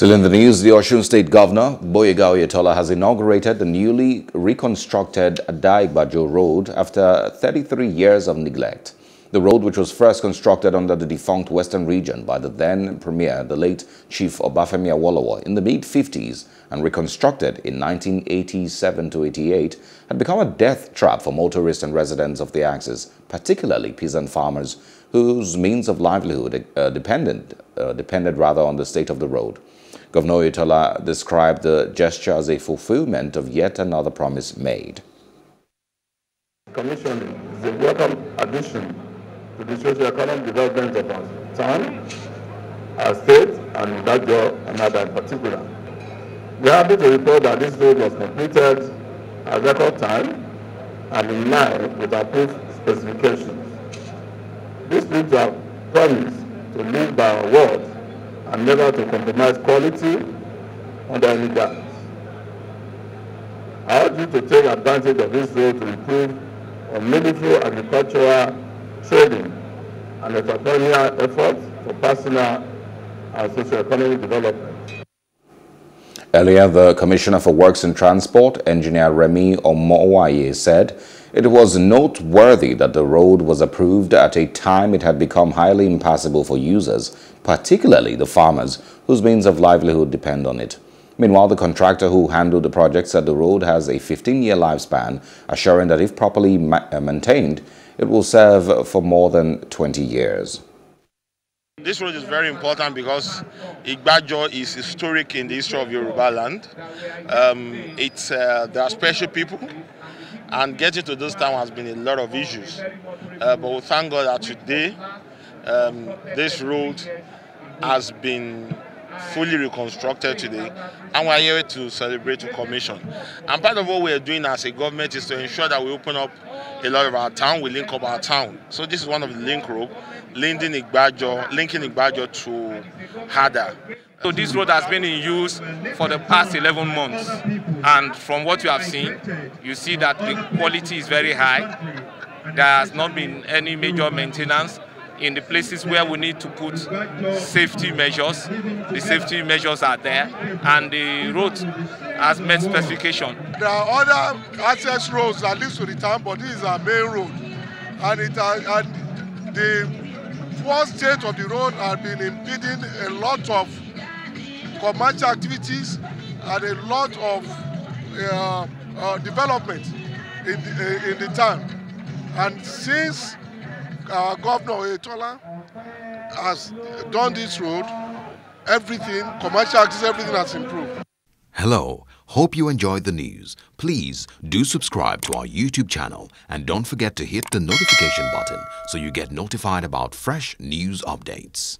Still in the news, the Osun State Governor, Gboyega Oyetola, has inaugurated the newly reconstructed Ada-Igbajo Road after 33 years of neglect. The road, which was first constructed under the defunct Western region by the then Premier, the late Chief Obafemi Awolowo, in the mid-50s and reconstructed in 1987-88, had become a death trap for motorists and residents of the axis, particularly peasant farmers whose means of livelihood uh, depended, uh, depended rather on the state of the road. Governor Oyetola described the gesture as a fulfillment of yet another promise made. Commission is a welcome addition to the socio-economic development of our town, our state, and Dajo and in particular. We are happy to report that this road was completed at record time and in line with approved specifications. This leaves our promise to live by our word and never to compromise quality under any guise. I urge you to take advantage of this road to improve on meaningful agricultural trading and entrepreneurial efforts for personal and socio-economic development. Earlier, the Commissioner for Works and Transport, Engineer Remi Omowaiye, said it was noteworthy that the road was approved at a time it had become highly impassable for users, particularly the farmers whose means of livelihood depend on it. Meanwhile, the contractor who handled the project said the road has a 15-year lifespan, assuring that if properly ma uh, maintained, it will serve for more than 20 years. This road is very important because Igbajo is historic in the history of Yoruba land. Um, it's, uh, there are special people and getting to this town has been a lot of issues. Uh, but we thank God that today um, this road has been fully reconstructed today and we're here to celebrate the commission. And part of what we're doing as a government is to ensure that we open up a lot of our town, we link up our town. So this is one of the link road, linking Igbajo, linking Igbajo to Hada. So this road has been in use for the past 11 months. And from what you have seen, you see that the quality is very high. There has not been any major maintenance in the places where we need to put safety measures. The safety measures are there and the road has met specification. There are other access roads that lead to the town, but this is our main road. And, it has, and the poor state of the road has been impeding a lot of commercial activities and a lot of uh, uh, development in the, uh, in the town. And since our governor Oyetola has done this road, everything, commercial activities, everything has improved. Hello. Hope you enjoyed the news. Please do subscribe to our YouTube channel and don't forget to hit the notification button so you get notified about fresh news updates.